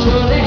naturally